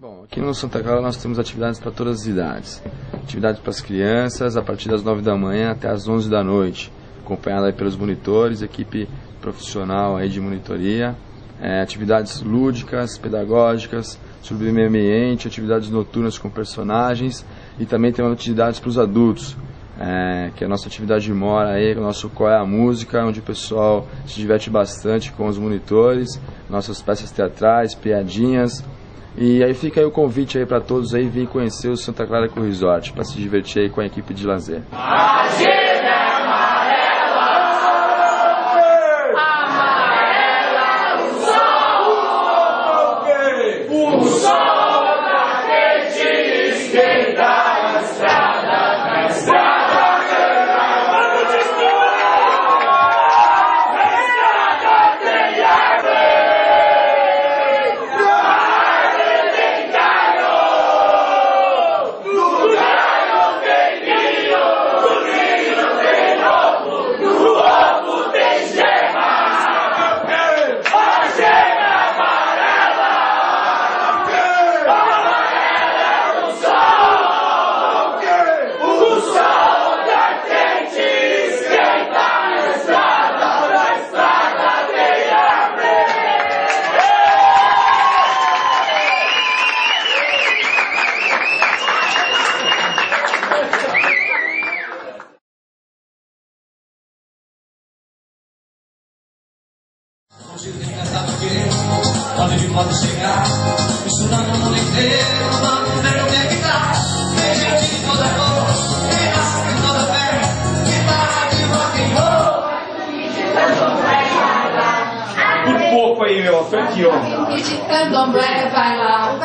Bom, aqui no Santa Clara nós temos atividades para todas as idades. Atividades para as crianças a partir das 9 da manhã até as 11 da noite, acompanhada pelos monitores, equipe profissional aí de monitoria. É, atividades lúdicas, pedagógicas, sobre o meio ambiente, atividades noturnas com personagens e também tem atividades para os adultos, é, que é a nossa atividade de mora aí, o nosso Qual é a Música, onde o pessoal se diverte bastante com os monitores, nossas peças teatrais, piadinhas. E aí fica aí o convite aí para todos aí vir conhecer o Santa Clara Resort para se divertir aí com a equipe de lazer. Pode vir, pode chegar, misturando o mundo inteiro, vamos ver é que gente de toda cor, fé, de rock and roll. Por pouco aí, meu. Foi aqui, ó. De candomblé vai lá, a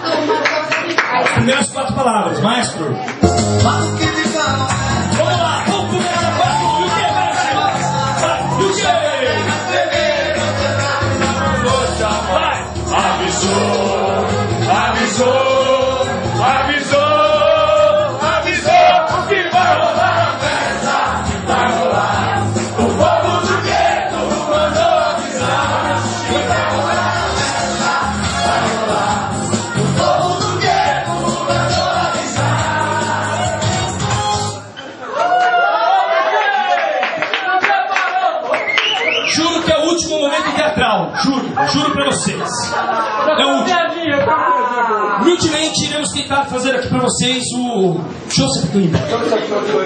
turma de As primeiras quatro palavras, maestro. É o. Humildemente iremos tentar fazer aqui pra vocês o Joseph Klimber.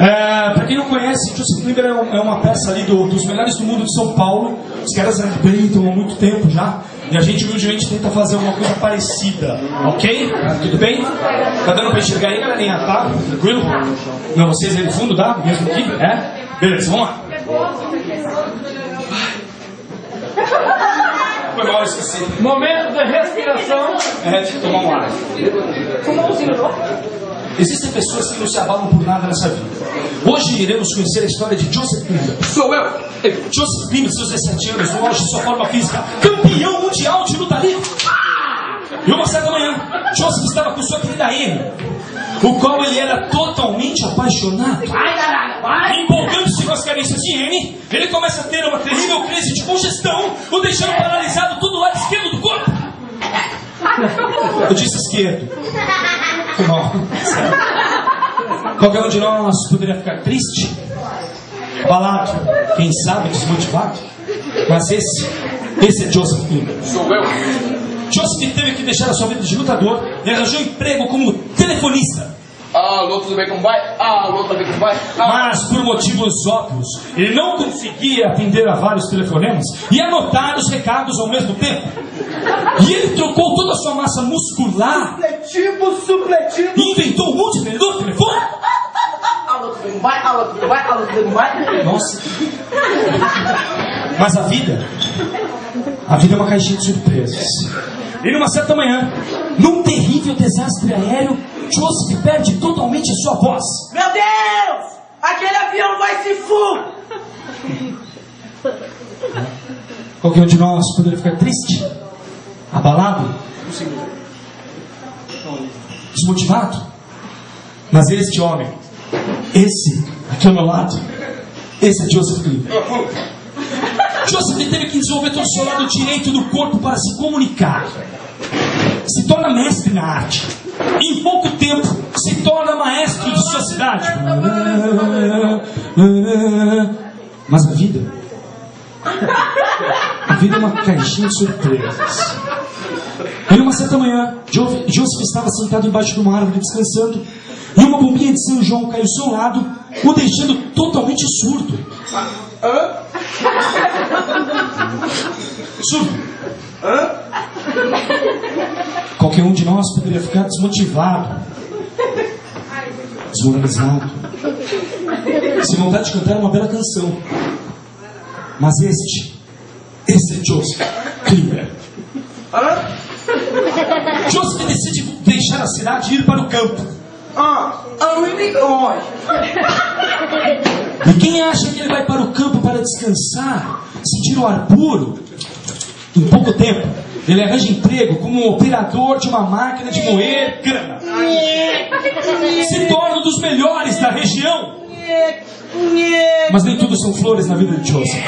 É, pra quem não conhece, Joseph Klimber é, um- é uma peça ali do- dos melhores do mundo de São Paulo. Os caras arrebentam há muito tempo já. E a gente humildemente tenta fazer uma coisa parecida. Ok? Tudo bem? Tá dando pra enxergar aí, galerinha? Tá? Tranquilo? Não, vocês aí no fundo, dá? Mesmo aqui? É? Beleza, vamos lá. Esqueci. Momento de respiração. É, deixa eu tomar um ar. Existem pessoas que não se abalam por nada nessa vida. Hoje iremos conhecer a história de Joseph Klimber. Sou eu. Joseph Klimber, seus 17 anos, no auge de sua forma física, campeão mundial de luta livre. E uma certa manhã, Joseph estava com sua querida Amy, o qual ele era totalmente apaixonado. Empolgando-se com as carências de Amy, ele começa a ter uma terrível crise de congestão, o deixando paralisado todo o lado esquerdo do corpo. Eu disse esquerdo. Foi mal. Qualquer um de nós poderia ficar triste, abalado, quem sabe desmotivado. Mas esse, esse é Joseph Klimber. Sou eu. Joseph teve que deixar a sua vida de lutador e arranjou emprego como telefonista. Alô, tudo bem como vai? Alô, tudo bem como vai? Alô. Mas, por motivos óbvios, ele não conseguia atender a vários telefonemas e anotar os recados ao mesmo tempo. E ele trocou toda a sua massa muscular Supletivo, supletivo. e inventou um multiplicador de telefone. Alô, tudo bem como vai? Alô, tudo bem como vai? Alô, tudo bem como vai? Nossa. Mas a vida, a vida é uma caixinha de surpresas. E numa certa manhã, num terrível desastre aéreo, Joseph perde totalmente a sua voz. Meu Deus! Aquele avião vai se fu! Qualquer um de nós poderia ficar triste, abalado, desmotivado. Mas este homem, esse aqui ao meu lado, esse é Joseph Klimber. Joseph teve que desenvolver todo o seu lado direito do corpo para se comunicar. se torna mestre na arte. Em pouco tempo, se torna maestro de sua cidade. Mas a vida. A vida é uma caixinha de surpresas. E uma certa manhã, Jo- Joseph estava sentado embaixo de uma árvore descansando, e uma bombinha de São João caiu ao seu lado, o deixando totalmente surdo. Surdo. Qualquer um de nós poderia ficar desmotivado, desmoralizado, sem vontade de cantar uma bela canção. Mas este, este é Joseph Klinger. Joseph decide deixar a cidade e ir para o campo. Ah, aonde hoje? E quem acha que ele vai para o campo para descansar, sentir o ar puro? Em pouco tempo, ele arranja emprego como um operador de uma máquina de moer grama. Se torna um dos melhores da região. Mas nem tudo são flores na vida de Joseph.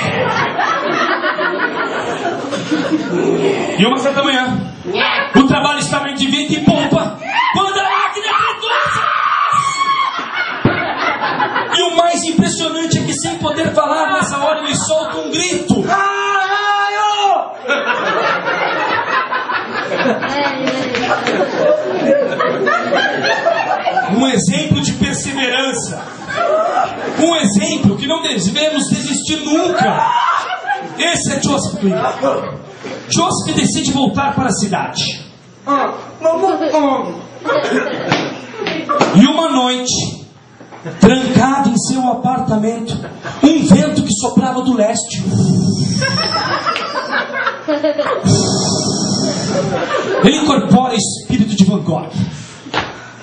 E uma certa manhã, o trabalho estava de vento e pompa, quando a máquina retorce. E o mais impressionante é que, sem poder falar nessa hora, ele solta um grito. Um exemplo de perseverança. Um exemplo que não devemos desistir nunca. Esse é Joseph Cleveland. Joseph decide voltar para a cidade. E uma noite, trancado em seu apartamento, um vento que soprava do leste. Ele incorpora o espírito de Van Gogh.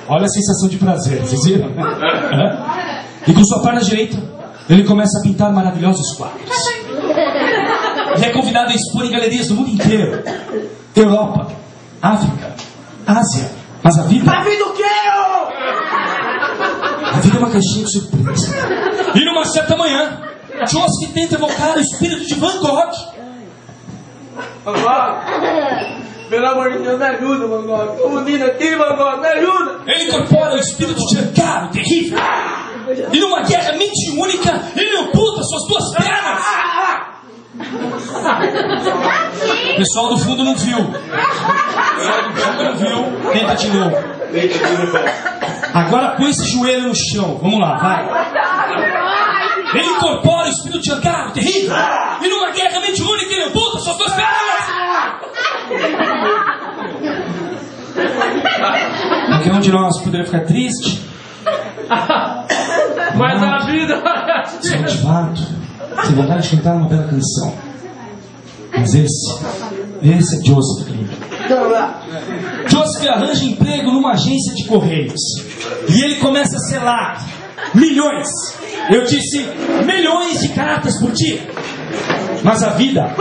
Olha a sensação de prazer, vocês viram? Hã? E com sua perna direita, ele começa a pintar maravilhosos quadros. Ele é convidado a expor em galerias do mundo inteiro. Europa, África, Ásia. Mas a vida A vida o quê? ô? a vida é uma caixinha de surpresa. E numa certa manhã, Joseph tenta evocar o espírito de Van Gogh. Agora, pelo amor de Deus, me ajuda, Mangó. Tô unindo aqui, Mangó, me ajuda. Ele incorpora o espírito de terrível. E numa guerra mente única, ele amputa suas duas pernas. O pessoal do fundo não viu. O pessoal do fundo não viu. Tenta de novo. Agora põe esse joelho no chão. Vamos lá, vai. Ele incorpora o espírito de terrível. E numa guerra mente única, ele amputa suas duas pernas. Um de nós poderia ficar triste, Mas a vida. desmotivado, sem vontade de cantar uma bela canção. Mas esse, esse é Joseph Klinger. Joseph arranja emprego numa agência de correios. E ele começa a selar milhões. Eu disse milhões de cartas por dia. Mas a vida!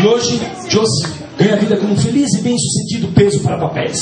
E hoje, Joseph ganha a vida como um feliz e bem-sucedido peso para papéis.